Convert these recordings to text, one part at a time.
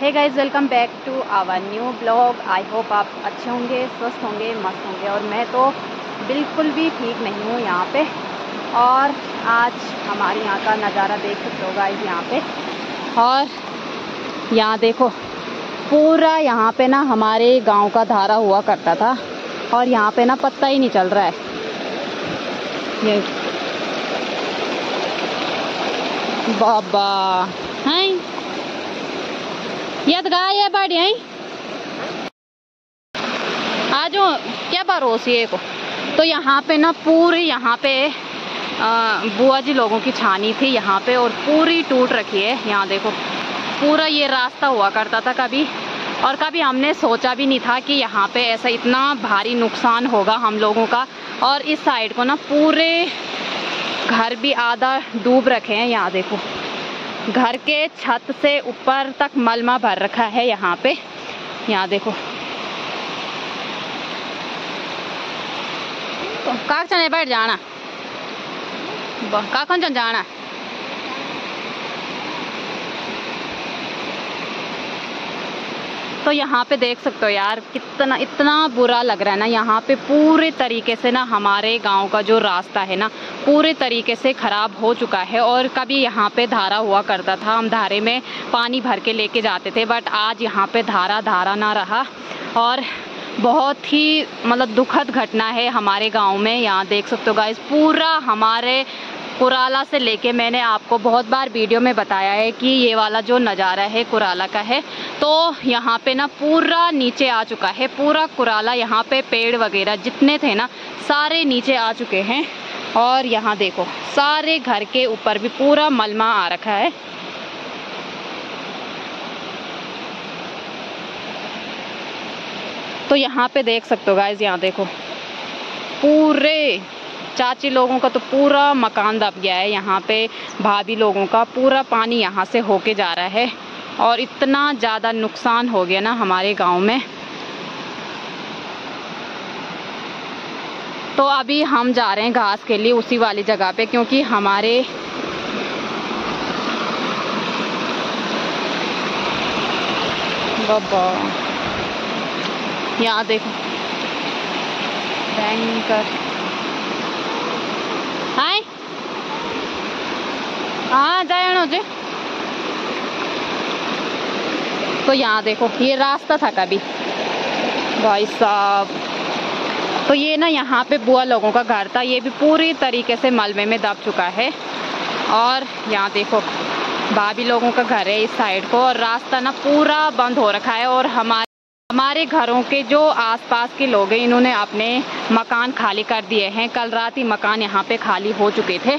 Hey guys welcome back to our new blog I hope आप अच्छे होंगे, स्वस्थ होंगे, मस्त होंगे। और मैं तो बिल्कुल भी ठीक नहीं हूँ यहाँ पे। और आज हमारे यहाँ का नज़ारा देख सकते हो गाइज़ यहाँ पे। और यहाँ देखो, पूरा यहाँ पे ना हमारे गाँव का धारा हुआ करता था। और यहाँ पे ना पत्ता ही नहीं चल रहा है। ये। बाबा। हैं? ये तो गाय है बाड़ी, है? आज, क्या भरोसी है को तो यहाँ पे ना पूरी, यहाँ पे बुआ जी लोगों की छानी थी यहाँ पे और पूरी टूट रखी है। यहाँ देखो, पूरा ये रास्ता हुआ करता था कभी। और कभी हमने सोचा भी नहीं था कि यहाँ पे ऐसा इतना भारी नुकसान होगा हम लोगों का। और इस साइड को ना पूरे घर भी आधा डूब रखे हैं। यहाँ देखो घर के छत से ऊपर तक मलमा भर रखा है यहाँ पे। यहाँ देखो। तो काकचने बैठ जाना? काकन जाना? तो यहाँ पे देख सकते हो यार, कितना, इतना बुरा लग रहा है ना, यहाँ पे पूरे तरीके से ना हमारे गाँव का जो रास्ता है ना, पूरे तरीके से ख़राब हो चुका है और कभी यहाँ पे धारा हुआ करता था। हम धारे में पानी भर के लेके जाते थे बट आज यहाँ पे धारा धारा ना रहा और बहुत ही मतलब दुखद घटना है हमारे गाँव में। यहाँ देख सकते हो गाइस पूरा हमारे कुराला से लेके मैंने आपको बहुत बार वीडियो में बताया है कि ये वाला जो नज़ारा है कुराला का है। तो यहाँ पे ना पूरा नीचे आ चुका है, पूरा कुराला यहाँ पे पेड़ वगैरह जितने थे ना, सारे नीचे आ चुके हैं। और यहाँ देखो, सारे घर के ऊपर भी पूरा मलमा आ रखा है। तो यहाँ पे देख सकते हो गाइज़ यहाँ देखो, पूरे चाची लोगों का तो पूरा मकान दब गया है। यहाँ पे भाभी लोगों का पूरा पानी यहाँ से होके जा रहा है और इतना ज़्यादा नुकसान हो गया ना हमारे गाँव में। तो अभी हम जा रहे हैं घास के लिए उसी वाली जगह पे क्योंकि हमारे बाबा, यहाँ देखो। भयंकर हाँ जाए जी। तो यहाँ देखो, ये रास्ता था कभी। भाई साहब। तो ये ना यहाँ पे बुआ लोगों का घर था, ये भी पूरी तरीके से मलबे में दब चुका है। और यहाँ देखो, भाभी लोगों का घर है इस साइड को, और रास्ता ना पूरा बंद हो रखा है, और हमारे हमारे घरों के जो आसपास के लोग हैं, इन्होंने अपने मकान खाली कर दिए हैं। कल रात ही मकान यहाँ पे खाली हो चुके थे।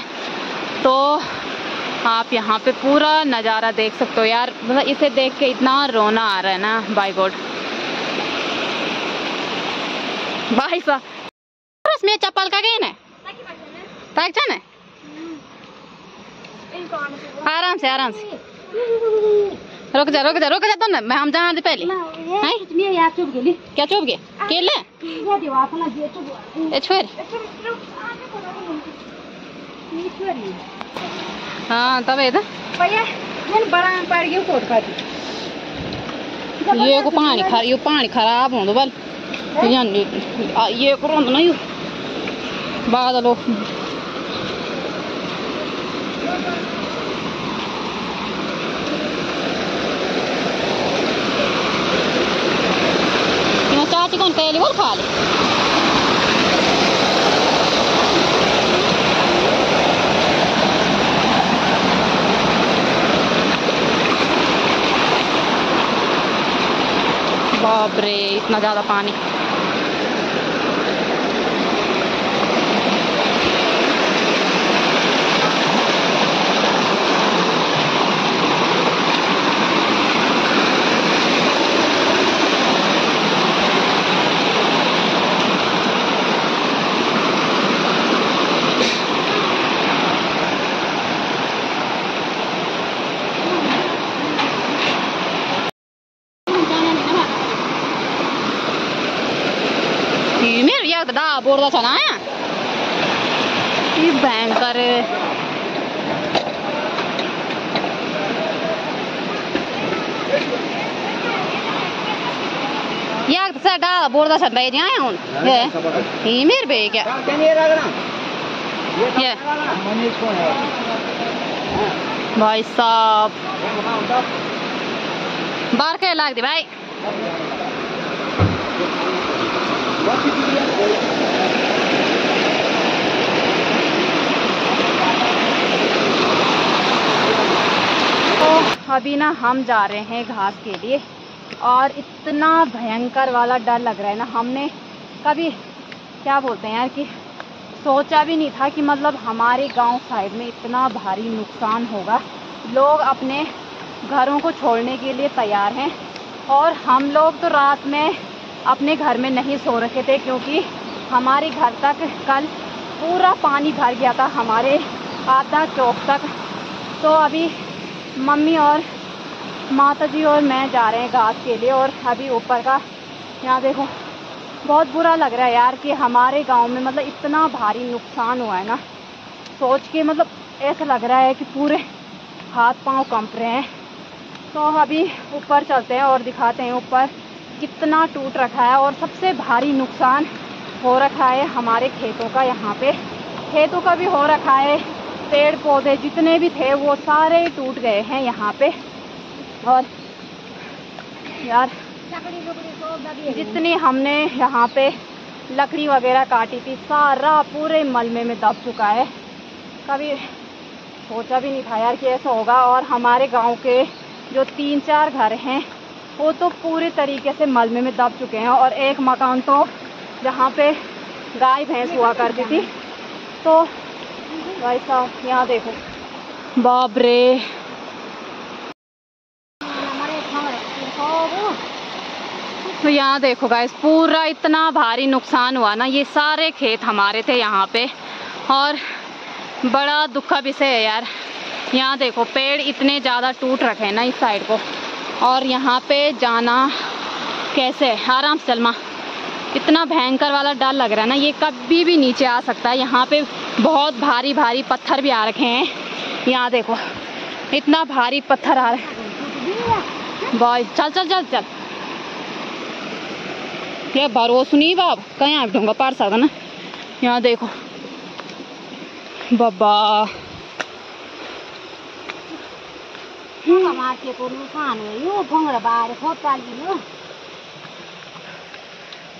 तो आप यहाँ पे पूरा नज़ारा देख सकते हो यार। मतलब इसे देख के इतना रोना आ रहा है ना बाई गोड भाई साहब इसमें चप्पल का गए ना तक जाना? आराम से आराम से। रुक जा रुक जा रुक जा तो ना मैं हम जहाँ पहले। क्या चुप गए केले? छोर हाँ तब ये ये को पानी खा ये पानी खराब हो? बल ये करो ना यू बादल चाची कौन कैली बोल खा ली। बाप रे इतना ज़्यादा पानी दा बोर्दा छ ना ये भयंकर burada डाल burada sen बैठ जाए हूँ ये ये मेरे पे क्या ये भाई साहब बाहर के लाग दी भाई तो अभी ना हम जा रहे हैं घास के लिए और इतना भयंकर वाला डर लग रहा है ना, हमने कभी, क्या बोलते हैं यार कि सोचा भी नहीं था कि मतलब हमारे गाँव साइड में इतना भारी नुकसान होगा। लोग अपने घरों को छोड़ने के लिए तैयार हैं और हम लोग तो रात में अपने घर में नहीं सो रखे थे क्योंकि हमारे घर तक कल पूरा पानी भर गया था, हमारे आधा चौक तक। तो अभी मम्मी और माता जी और मैं जा रहे हैं घास के लिए और अभी ऊपर का, यहाँ देखो, बहुत बुरा लग रहा है यार कि हमारे गाँव में मतलब इतना भारी नुकसान हुआ है ना। सोच के मतलब ऐसा लग रहा है कि पूरे हाथ पाँव कंप रहे हैं। तो अभी ऊपर चलते हैं और दिखाते हैं ऊपर कितना टूट रखा है और सबसे भारी नुकसान हो रखा है हमारे खेतों का यहाँ पे। खेतों का भी हो रखा है पेड़ पौधे जितने भी थे वो सारे टूट गए हैं यहाँ पे। और यार, जितनी हमने यहाँ पे लकड़ी वगैरह काटी थी, सारा पूरे मलमे में दब चुका है। कभी सोचा भी नहीं था यार कि ऐसा होगा। और हमारे गाँव के जो तीन चार घर हैं, वो तो पूरे तरीके से मलमे में दब चुके हैं। और एक मकान तो जहाँ पे गाय, भैंस हुआ करती थी। तो भाई साहब, यहाँ देखो। बाप रे! तो यहाँ देखो गाइस पूरा इतना भारी नुकसान हुआ ना, ये सारे खेत हमारे थे यहाँ पे। और बड़ा दुखा विषय है यार। यहाँ देखो, पेड़ इतने ज़्यादा टूट रखे हैं ना इस साइड को। और यहाँ पे जाना कैसे आराम से चलमा इतना भयंकर वाला डर लग रहा है ना, ये कभी भी नीचे आ सकता है। यहाँ पे बहुत भारी भारी पत्थर भी आ रखे हैं। यहाँ देखो, इतना भारी पत्थर आ रहे हैं। बॉय चल चल चल चल। ये भरोस नहीं बाब कहीं आप ढूँगा पार सकता ना। यहाँ देखो। बाबा। हो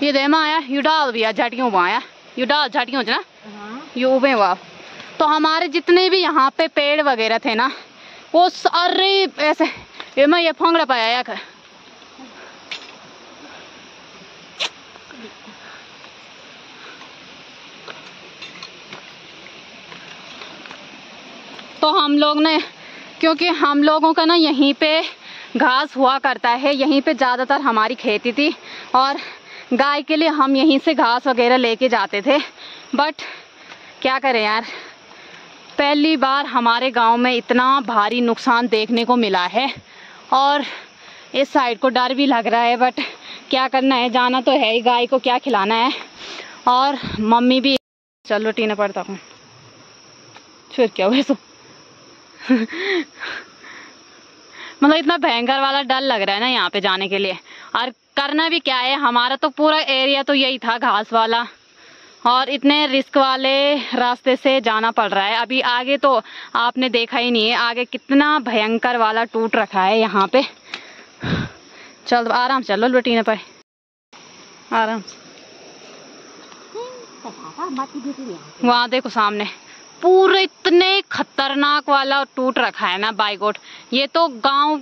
यो दे आया यू डाल भी झाटियों आया। यू डाल झाटियों ना। ये उबे हुआ तो हमारे जितने भी यहाँ पे पेड़ वगैरह थे ना वो सारे ऐसे ये मैं ये फंगड़ा पाया या तो हम लोग ने, क्योंकि हम लोगों का ना यहीं पे घास हुआ करता है, यहीं पे ज़्यादातर हमारी खेती थी, और गाय के लिए हम यहीं से घास वगैरह लेके जाते थे। बट क्या करें यार? पहली बार हमारे गाँव में इतना भारी नुकसान देखने को मिला है, और इस साइड को डर भी लग रहा है बट क्या करना है? जाना तो है ही, गाय को क्या खिलाना है? और मम्मी भी, चलो टीना पड़ता हूँ। फिर क्या हुआ? सो मतलब इतना भयंकर वाला डर लग रहा है ना यहाँ पे जाने के लिए। और करना भी क्या है हमारा तो पूरा एरिया तो यही था घास वाला। और इतने रिस्क वाले रास्ते से जाना पड़ रहा है। अभी आगे तो आपने देखा ही नहीं है आगे कितना भयंकर वाला टूट रखा है यहाँ पे। चल आराम चलो लुटीने पर। आराम वहाँ देखो सामने। पूरे इतने खतरनाक वाला टूट रखा है ना बाइकोट। ये तो गाँव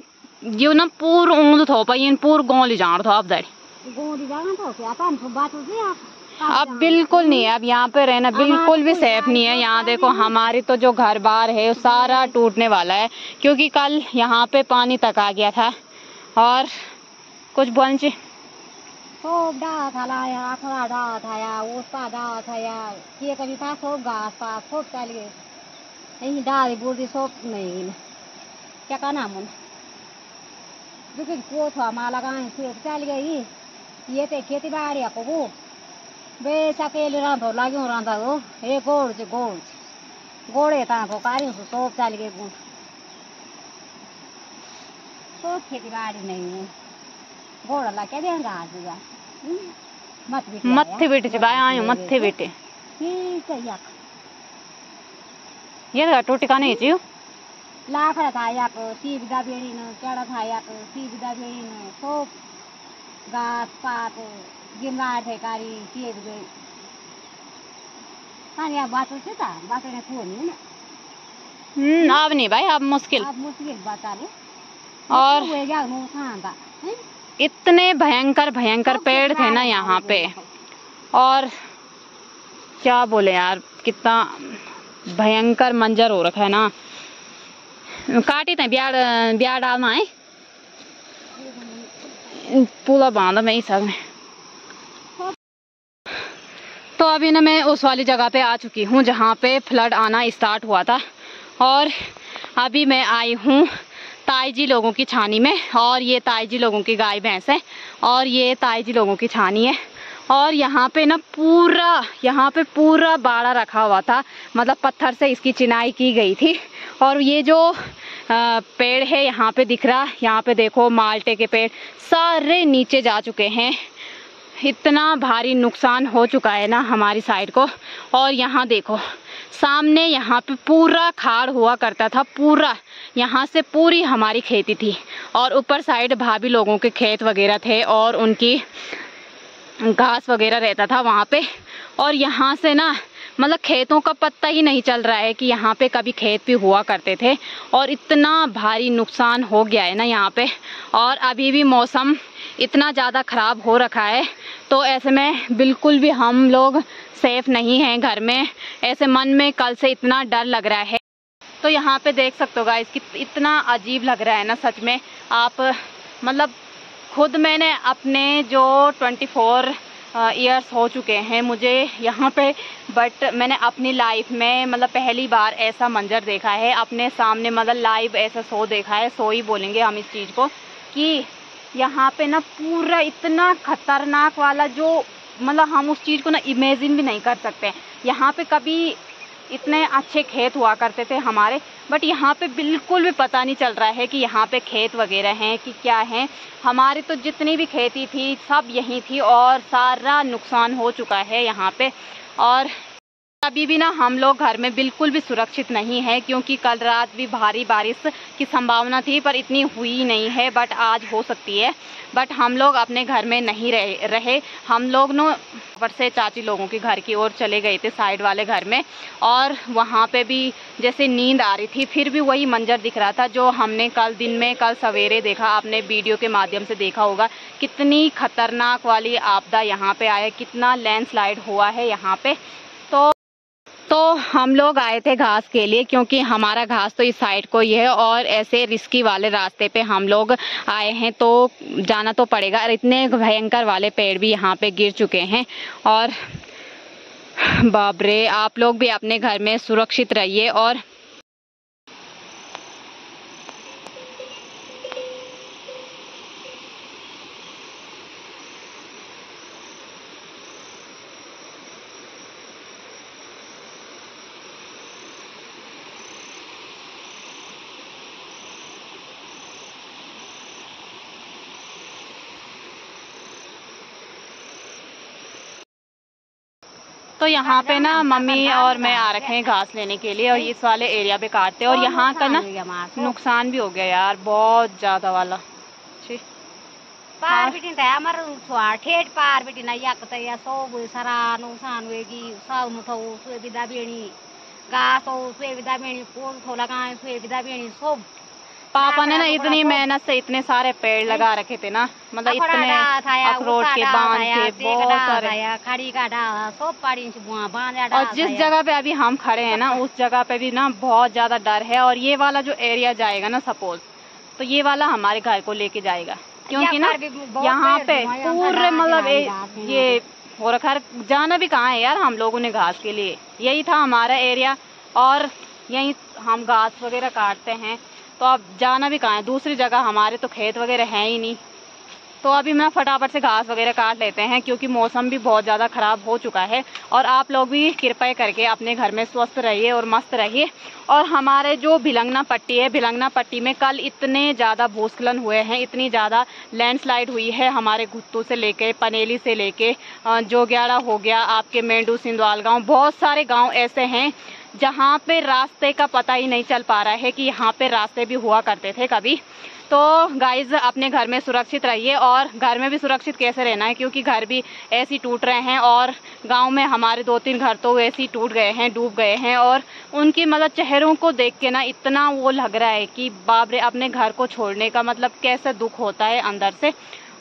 ये ना पूर ऊंद थो पर पूर गाँव ले जान थो अब दर त हो अब बिल्कुल नहीं है अब यहाँ पे रहना बिल्कुल भी सेफ़ नहीं है। यहाँ देखो हमारी तो जो घर बार है वो सारा टूटने वाला है क्योंकि कल यहाँ पे पानी तक आ गया था। और कुछ बंच सब डाथालाया अथवा डाथाया ओसा डाथाया के कविता सोप घास यही बुर्दी सोप नहीं क्या था माँ लगाए फिर चल गई ये तो खेती बाड़ी आपको बे बेस हो ए गोड चाहिँ गोड गोडे त सब चल गए खेतीबारी नै हो देंगे घास दिया मत बिट मत्थे बिट च आयो मत्थे बिट ठीक है यक ये तो टोटी का नहीं चियो लाकड़ा था यक सीबदा बेड़ी न केड़ा था यक सीबदा बेड़ी न सोप घास पात गिमला थे कारी सीब गई खाने अब बात से था बात ने फ़ोन नहीं ना। हम्म अब नहीं भाई अब मुश्किल। अब मुश्किल बता ले और? हो गया नुकसान था हैं? इतने भयंकर भयंकर पेड़ थे ना यहाँ पे। और क्या बोले यार कितना भयंकर मंजर हो रखा है ना। काटी थे ब्याह ब्याह डालना है। पूरा बांधा मैं ही सब में। तो अभी ना मैं उस वाली जगह पे आ चुकी हूँ जहाँ पे फ्लड आना स्टार्ट हुआ था। और अभी मैं आई हूँ ताई जी लोगों की छानी में और ये ताई जी लोगों की गाय भैंस है और ये ताई जी लोगों की छानी है। और यहाँ पे ना पूरा, यहाँ पे पूरा बाड़ा रखा हुआ था मतलब पत्थर से इसकी चिनाई की गई थी। और ये जो पेड़ है यहाँ पे दिख रहा, यहाँ पे देखो माल्टे के पेड़ सारे नीचे जा चुके हैं। इतना भारी नुकसान हो चुका है ना हमारी साइड को। और यहाँ देखो सामने यहाँ पे पूरा खाड़ हुआ करता था, पूरा। यहाँ से पूरी हमारी खेती थी और ऊपर साइड भाभी लोगों के खेत वगैरह थे और उनकी घास वगैरह रहता था वहाँ पे। और यहाँ से ना मतलब खेतों का पत्ता ही नहीं चल रहा है कि यहाँ पे कभी खेत भी हुआ करते थे। और इतना भारी नुकसान हो गया है ना यहाँ पे। और अभी भी मौसम इतना ज़्यादा ख़राब हो रखा है। तो ऐसे में बिल्कुल भी हम लोग सेफ़ नहीं हैं घर में। ऐसे मन में कल से इतना डर लग रहा है। तो यहाँ पे देख सकते हो गाइस कि इतना अजीब लग रहा है ना सच में। आप मतलब खुद मैंने अपने जो 24 ईयर्स हो चुके हैं मुझे यहाँ पे बट मैंने अपनी लाइफ में मतलब पहली बार ऐसा मंजर देखा है। अपने सामने मतलब लाइव ऐसा सो देखा है। सो ही बोलेंगे हम इस चीज़ को कि यहाँ पे ना पूरा इतना खतरनाक वाला जो मतलब हम उस चीज़ को ना इमेजिन भी नहीं कर सकते। यहाँ पे कभी इतने अच्छे खेत हुआ करते थे हमारे बट यहाँ पे बिल्कुल भी पता नहीं चल रहा है कि यहाँ पे खेत वगैरह हैं कि क्या हैं। हमारी तो जितनी भी खेती थी, सब यहीं थी और सारा नुकसान हो चुका है यहाँ पे। और अभी भी ना हम लोग घर में बिल्कुल भी सुरक्षित नहीं है, क्योंकि कल रात भी भारी बारिश की संभावना थी, पर इतनी हुई नहीं है बट आज हो सकती है। बट हम लोग अपने घर में नहीं रहे रहे। हम लोग नो पर से चाची लोगों के घर की ओर चले गए थे, साइड वाले घर में। और वहाँ पे भी जैसे नींद आ रही थी, फिर भी वही मंजर दिख रहा था, जो हमने कल दिन में कल सवेरे देखा। आपने वीडियो के माध्यम से देखा होगा, कितनी खतरनाक वाली आपदा यहाँ पे आया, कितना लैंडस्लाइड हुआ है यहाँ पे। तो तो हम लोग आए थे घास के लिए, क्योंकि हमारा घास तो इस साइड को ही है और ऐसे रिस्की वाले रास्ते पे हम लोग आए हैं तो जाना तो पड़ेगा। और इतने भयंकर वाले पेड़ भी यहाँ पे गिर चुके हैं और बाबरे आप लोग भी अपने घर में सुरक्षित रहिए और तो यहाँ पे ना मम्मी और मैं आ रखे हैं घास लेने के लिए और इस वाले एरिया पे काटते हैं और यहाँ का ना नुकसान भी हो गया यार बहुत ज़्यादा वाला। पार बिटिन त हमर छुआ ठेट पार बिटिन यक त या सारा बेणी हो बेणी कोल बेणी सब पापा ने ना इतनी मेहनत से इतने सारे पेड़ लगा रखे थे ना मतलब इतने अखरोट के बाँध थे बहुत सारे। खड़ी का डाला सब पाड़ी बुआ बाँध और जिस जगह पे अभी हम खड़े हैं ना उस जगह पे भी ना बहुत ज़्यादा डर है और ये वाला जो एरिया जाएगा ना सपोज़ तो ये वाला हमारे घर को लेके जाएगा। क्योंकि ना यहाँ पे पूरे मतलब ये हो रखा है। जाना भी कहाँ है यार हम लोगों ने घास के लिए? यही था हमारा एरिया और यही हम घास वगैरह काटते हैं। तो अब जाना भी कहाँ है? दूसरी जगह हमारे तो खेत वगैरह है ही नहीं। तो अभी मैं फटाफट से घास वगैरह काट लेते हैं, क्योंकि मौसम भी बहुत ज़्यादा ख़राब हो चुका है। और आप लोग भी कृपया करके अपने घर में स्वस्थ रहिए और मस्त रहिए। और हमारे जो भिलंगना पट्टी है, भिलंगना पट्टी में कल इतने ज़्यादा भूस्खलन हुए हैं, इतनी ज़्यादा लैंडस्लाइड हुई है हमारे घुत्तू से लेके, पनेली से लेके जोग्याड़ा हो गया, आपके मेंढू सिंधवाल गाँव, बहुत सारे गाँव ऐसे हैं जहाँ पे रास्ते का पता ही नहीं चल पा रहा है कि यहाँ पे रास्ते भी हुआ करते थे कभी। तो गाइज़ अपने घर में सुरक्षित रहिए और घर में भी सुरक्षित कैसे रहना है? क्योंकि घर भी ऐसे टूट रहे हैं और गाँव में हमारे दो तीन घर तो ऐसे टूट गए हैं, डूब गए हैं और उनकी मतलब चेहरों को देख के ना इतना वो लग रहा है कि बाबरे अपने घर को छोड़ने का मतलब कैसे दुख होता है अंदर से।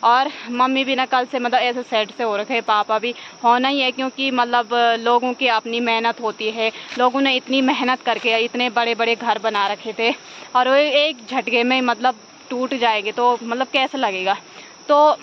और मम्मी भी ना कल से मतलब ऐसे सेट से हो रखे पापा भी होना ही है क्योंकि मतलब लोगों की अपनी मेहनत होती है। लोगों ने इतनी मेहनत करके इतने बड़े बड़े घर बना रखे थे और वो एक झटके में मतलब टूट जाएँगे तो मतलब कैसा लगेगा? तो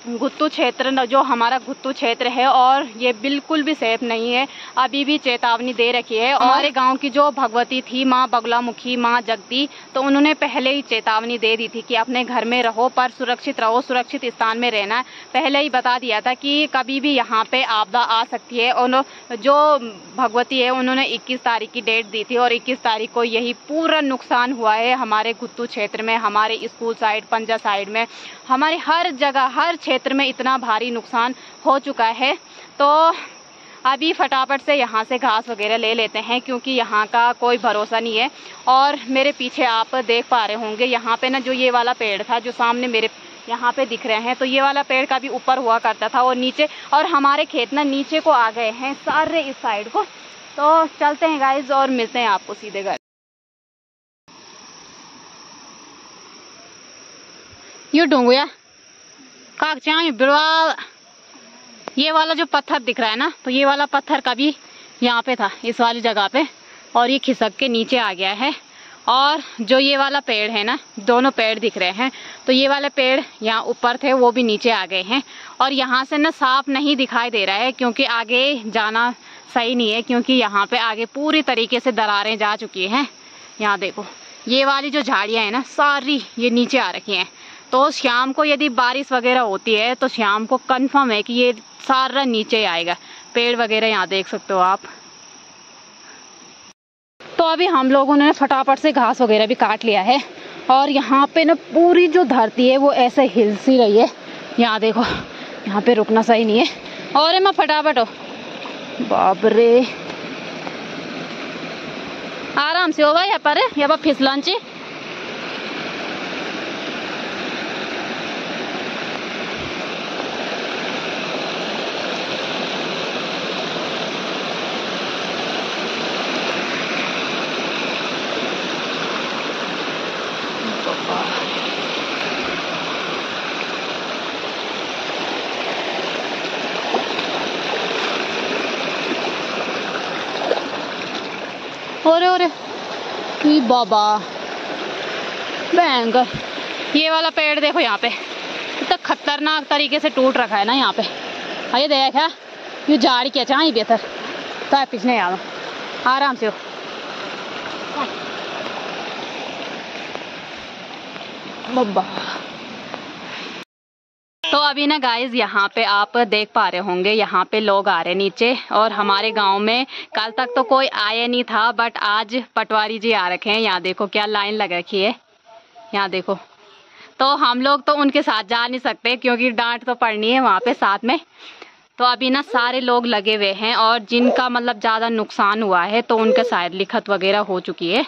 गुत्तू क्षेत्र जो हमारा गुत्तू क्षेत्र है और ये बिल्कुल भी सेफ़ नहीं है। अभी भी चेतावनी दे रखी है। हमारे गाँव की जो भगवती थी माँ बगलामुखी माँ जगती तो उन्होंने पहले ही चेतावनी दे दी थी कि अपने घर में रहो पर सुरक्षित रहो सुरक्षित स्थान में रहना। पहले ही बता दिया था कि कभी भी यहाँ पे आपदा आ सकती है। और जो भगवती है उन्होंने 21 तारीख की डेट दी थी और 21 तारीख को यही पूरा नुकसान हुआ है हमारे गुत्तू क्षेत्र में हमारे स्कूल साइड पंजा साइड में। हमारे हर जगह, हर क्षेत्र में इतना भारी नुकसान हो चुका है। तो अभी फटाफट से यहाँ से घास वगैरह ले लेते हैं, क्योंकि यहाँ का कोई भरोसा नहीं है। और मेरे पीछे आप देख पा रहे होंगे, यहाँ पे ना जो ये वाला पेड़ था, जो सामने मेरे यहाँ पे दिख रहे हैं तो ये वाला पेड़ का भी ऊपर हुआ करता था और नीचे, और हमारे खेत ना नीचे को आ गए हैं सारे इस साइड को। तो चलते हैं गाइज़ और मिलते हैं आपको सीधे घर। यू डूंगुया काक चाहे बिड़वा ये वाला जो पत्थर दिख रहा है ना तो ये वाला पत्थर कभी यहाँ पे था, इस वाली जगह पे। और ये खिसक के नीचे आ गया है। और जो ये वाला पेड़ है ना, दोनों पेड़ दिख रहे हैं। तो ये वाले पेड़ यहाँ ऊपर थे, वो भी नीचे आ गए हैं। और यहाँ से ना साफ़ नहीं दिखाई दे रहा है, क्योंकि आगे जाना सही नहीं है, क्योंकि यहाँ पे आगे पूरी तरीके से दरारें जा चुकी हैं। यहाँ देखो, ये वाली जो झाड़ियाँ हैं ना, सारी ये नीचे आ रखी हैं। तो शाम को यदि बारिश वगैरह होती है तो शाम को कन्फर्म है कि ये सारा नीचे आएगा। पेड़ वगैरह यहाँ देख सकते हो आप। तो अभी हम लोगों ने फटाफट से घास वगैरह भी काट लिया है। और यहाँ पे ना पूरी जो धरती है, वो ऐसे हिल सी रही है। यहाँ देखो, यहाँ पे रुकना सही नहीं है। और मैं फटाफट हो। बाप रे आराम से होगा यहाँ पर। यहाँ पर फिसलन और और ई बाबा। बैंग ये वाला पेड़ देखो यहाँ पे। इतना खतरनाक तरीके से टूट रखा है ना यहाँ पे। अरे देख, है। ये झाड़ी क्या चाहिए बेहतर। तो पीछे आ आराम से हो। बब्बा तो अभी ना गाइज़ यहाँ पे आप देख पा रहे होंगे, यहाँ पे लोग आ रहे नीचे और हमारे गाँव में कल तक तो कोई आया नहीं था बट आज पटवारी जी आ रखे हैं। यहाँ देखो क्या लाइन लग रखी है। यहाँ देखो। तो हम लोग तो उनके साथ जा नहीं सकते क्योंकि डांट तो पड़नी है वहाँ पे साथ में। तो अभी ना सारे लोग लगे हुए हैं और जिनका मतलब ज़्यादा नुकसान हुआ है तो उनके शायद लिखत वगैरह हो चुकी है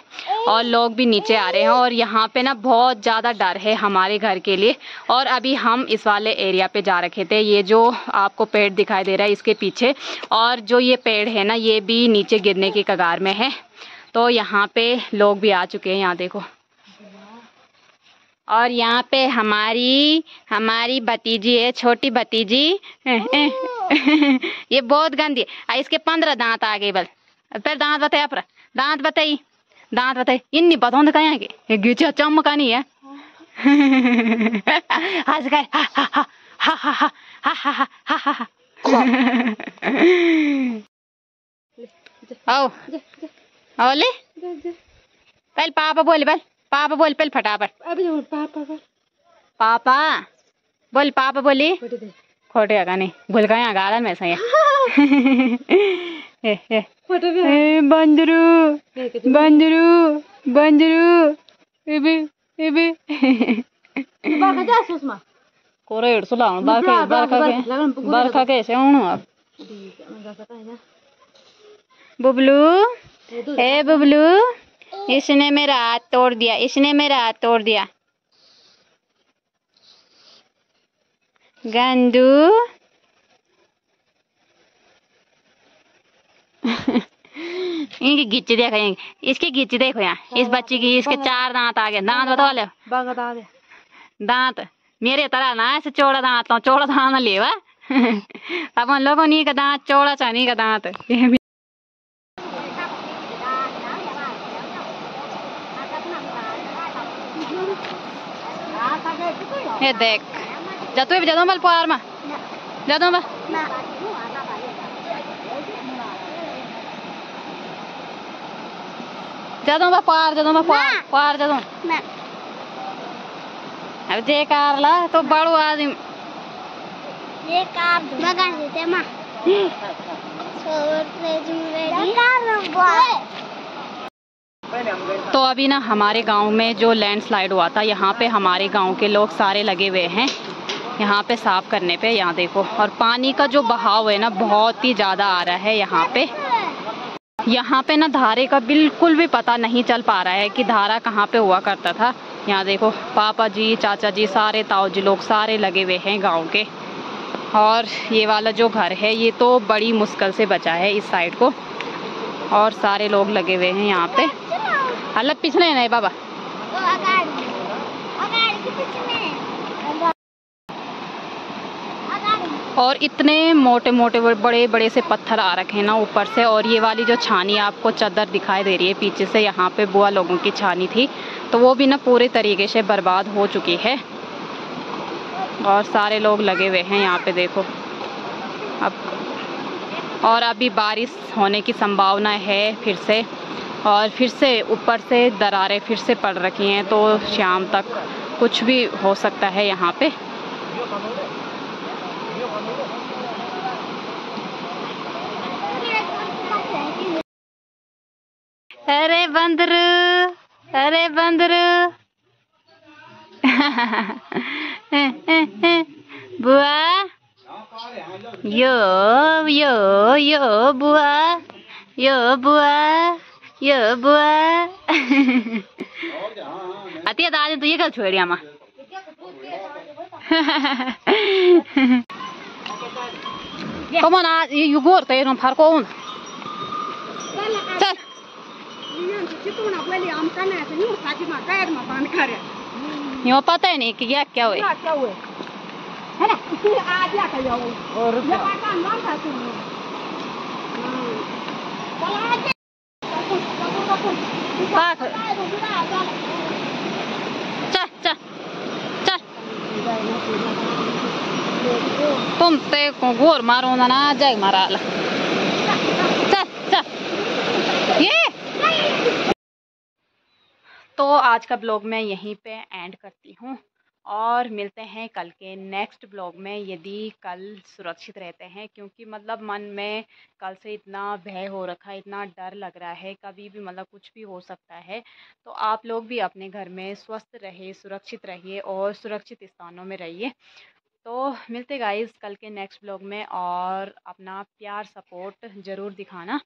और लोग भी नीचे आ रहे हैं और यहाँ पे ना बहुत ज़्यादा डर है हमारे घर के लिए और अभी हम इस वाले एरिया पे जा रखे थे। ये जो आपको पेड़ दिखाई दे रहा है इसके पीछे और जो ये पेड़ है ना, ये भी नीचे गिरने की कगार में है। तो यहाँ पे लोग भी आ चुके हैं, यहाँ देखो। और यहाँ पे हमारी हमारी भतीजी है छोटी भतीजी ये बहुत गंदी है इसके पंद्रह दांत आ गए बल फिर दांत बताए अपरा दांत बताई दांत बताई इन्नी बतौंद कहेंगे चमका नहीं है हंस गए आओ आओ ले पहले पापा बोले बल पापा बोल पहले फटाफट। पापा बोल। पापा बोली खोटे आगा नहीं भूल गए गालन में सही ए ए। बंदरू बंदरू बंदरू इबी इबी बाका जा सुषमा। कोरे हेड सुला हुन बाका बाका के। बाका के से हुन अब। बबलू ए बबलू। इसने मेरा हाथ तोड़ दिया इसने मेरा हाथ तोड़ दिया। गंदू। इनकी गिच्ची देखो इसकी गिच्ची देखो यहाँ। इस बच्ची की इसके चार दांत आ गए। दांत बता ले। दांत। मेरे तरह ना ऐसे चौड़ा दांत चौड़ा दांत ले वा अपन लोगों नी का दांत चौड़ा चानी का दांत। ये भी ये देख जातो भी जादो बल पार में जादो बा जादो बा पार जादो बा पार पार जादो अब जे कार ला तो बड़ो आदमी ये कार बगा देते माँ तो अभी ना हमारे गाँव में जो लैंडस्लाइड हुआ था, यहाँ पे हमारे गाँव के लोग सारे लगे हुए हैं। यहाँ पे साफ़ करने पे, यहाँ देखो। और पानी का जो बहाव है ना, बहुत ही ज़्यादा आ रहा है यहाँ पे। यहाँ पे ना धारे का बिल्कुल भी पता नहीं चल पा रहा है कि धारा कहाँ पे हुआ करता था। यहाँ देखो, पापा जी, चाचा जी, सारे ताऊ जी लोग सारे लगे हुए हैं गाँव के। और ये वाला जो घर है, ये तो बड़ी मुश्किल से बचा है इस साइड को। और सारे लोग लगे हुए हैं यहाँ पे। अलग पिछले नहीं बाबा। और इतने मोटे मोटे बड़े बड़े से पत्थर आ रखे हैं ना ऊपर से और ये वाली जो छानी आपको चादर दिखाई दे रही है पीछे से यहाँ पे बुआ लोगों की छानी थी तो वो भी ना पूरे तरीके से बर्बाद हो चुकी है। और सारे लोग लगे हुए हैं यहाँ पे देखो। अब और अभी बारिश होने की संभावना है फिर से। और फिर से ऊपर से दरारें फिर से पड़ रखी हैं तो शाम तक कुछ भी हो सकता है यहाँ पे। अरे बंदरू अरे बंदरू। बुआ। यो यो यो बुआ यो बुआ। यो बुआ। अति दादी तू ये कल छोड़ी आमा Kom on, you go te non far ko चल। यो पता ही नहीं कि क्या क्या हुई तुम ते को गोर मारो ना ना जाए मारा ला। चल चल। ये। तो आज का ब्लॉग मैं यहीं पे एंड करती हूँ। और मिलते हैं कल के नेक्स्ट ब्लॉग में, यदि कल सुरक्षित रहते हैं, क्योंकि मतलब मन में कल से इतना भय हो रखा है, इतना डर लग रहा है, कभी भी मतलब कुछ भी हो सकता है तो आप लोग भी अपने घर में स्वस्थ रहिए, सुरक्षित रहिए और सुरक्षित स्थानों में रहिए। तो मिलते गाइस कल के नेक्स्ट ब्लॉग में और अपना प्यार सपोर्ट ज़रूर दिखाना।